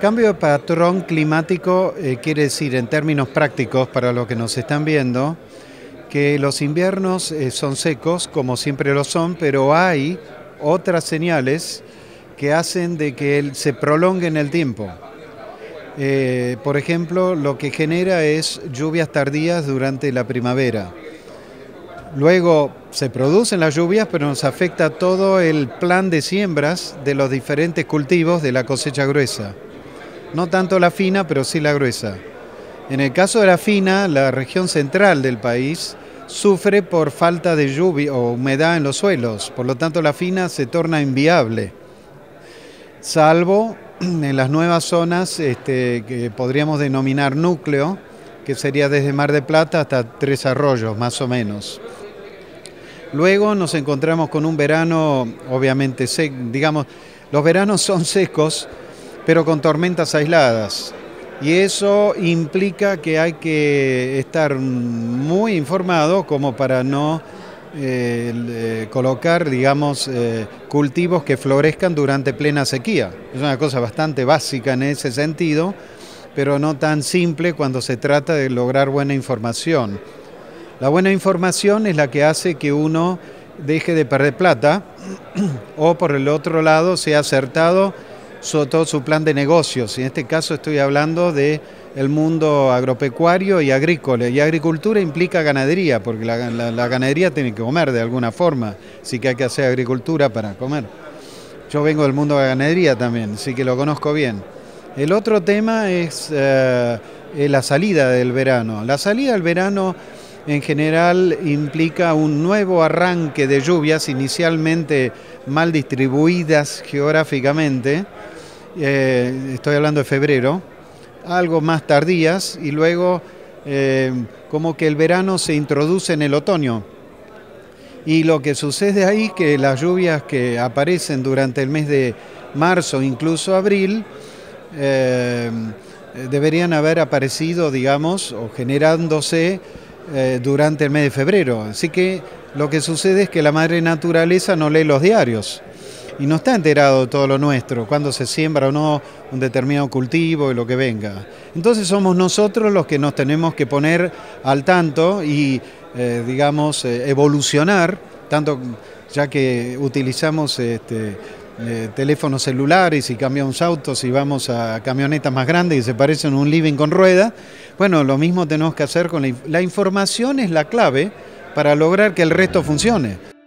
Cambio de patrón climático eh, quiere decir en términos prácticos para los que nos están viendo que los inviernos eh, son secos como siempre lo son, pero hay otras señales que hacen de que se prolongue en el tiempo. Eh, por ejemplo, lo que genera es lluvias tardías durante la primavera. Luego se producen las lluvias, pero nos afecta todo el plan de siembras de los diferentes cultivos de la cosecha gruesa. No tanto la fina, pero sí la gruesa. En el caso de la fina, la región central del país sufre por falta de lluvia o humedad en los suelos, por lo tanto la fina se torna inviable, salvo en las nuevas zonas este, que podríamos denominar núcleo, que sería desde Mar de Plata hasta Tres Arroyos, más o menos. Luego nos encontramos con un verano, obviamente, digamos, los veranos son secos, pero con tormentas aisladas. Y eso implica que hay que estar muy informado como para no eh, colocar, digamos, eh, cultivos que florezcan durante plena sequía. Es una cosa bastante básica en ese sentido, pero no tan simple cuando se trata de lograr buena información. La buena información es la que hace que uno deje de perder plata o por el otro lado sea acertado sobre todo su plan de negocios. Y en este caso estoy hablando de mundo agropecuario y agrícola. Y agricultura implica ganadería, porque la, ganadería tiene que comer de alguna forma, así que hay que hacer agricultura para comer. Yo vengo del mundo de la ganadería también, así que lo conozco bien. El otro tema es eh, la salida del verano. La salida del verano en general implica un nuevo arranque de lluvias, inicialmente mal distribuidas geográficamente, eh, estoy hablando de febrero, algo más tardías y luego eh, como que el verano se introduce en el otoño. Y lo que sucede ahí es que las lluvias que aparecen durante el mes de marzo, incluso abril, eh, deberían haber aparecido, digamos, o generándose durante el mes de febrero. Así que lo que sucede es que la madre naturaleza no lee los diarios y no está enterado de todo lo nuestro, cuando se siembra o no un determinado cultivo y lo que venga. Entonces somos nosotros los que nos tenemos que poner al tanto y, eh, digamos, eh, evolucionar, tanto ya que utilizamos este, eh, teléfonos celulares y cambiamos autos y vamos a camionetas más grandes y se parecen a un living con rueda, bueno, lo mismo tenemos que hacer con la información es la clave para lograr que el resto funcione.